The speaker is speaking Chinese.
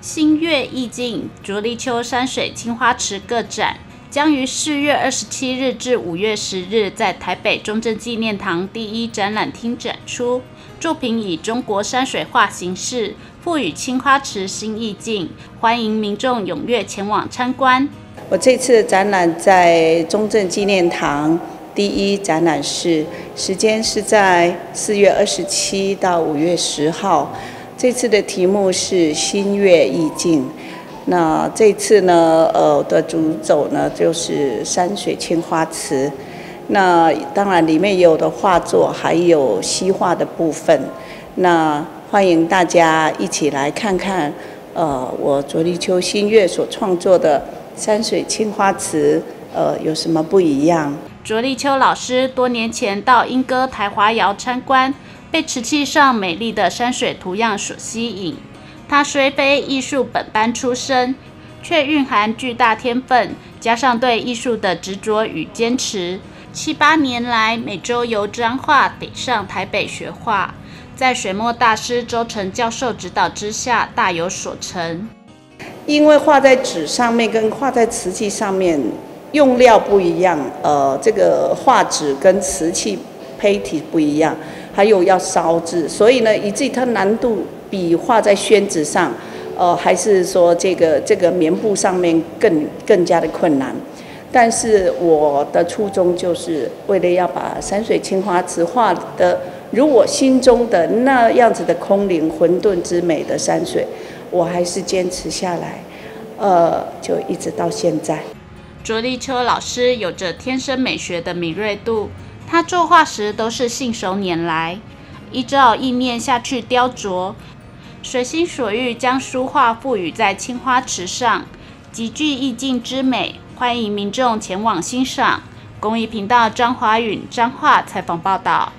新月意境卓立秋山水青花池个展将于四月二十七日至五月十日在台北中正纪念堂第一展览厅展出。作品以中国山水画形式赋予青花池新意境，欢迎民众踊跃前往参观。我这次的展览在中正纪念堂第一展览室，时间是在四月二十七到五月十号。这次的题目是新月意境。那这次呢，呃的主轴呢就是山水青花瓷。那当然里面有的画作还有西画的部分。那欢迎大家一起来看看，呃，我卓立秋新月所创作的山水青花瓷，呃，有什么不一样？卓立秋老师多年前到英歌台华窑参观。被瓷器上美丽的山水图样所吸引，他虽非艺术本班出身，却蕴含巨大天分，加上对艺术的执着与坚持，七八年来每周由彰化北上台北学画，在水墨大师周成教授指导之下，大有所成。因为画在纸上面跟画在瓷器上面用料不一样，呃，这个画纸跟瓷器胚体不一样。还有要烧制，所以呢，以至于它难度比画在宣纸上，呃，还是说这个这个棉布上面更更加的困难。但是我的初衷就是为了要把山水青花瓷画的如我心中的那样子的空灵混沌之美的山水，我还是坚持下来，呃，就一直到现在。卓立秋老师有着天生美学的敏锐度。他作画时都是信手拈来，依照意念下去雕琢，随心所欲将书画赋予在青花瓷上，极具意境之美。欢迎民众前往欣赏。公益频道张华允张画采访报道。